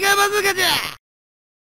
イガーバズーじゃ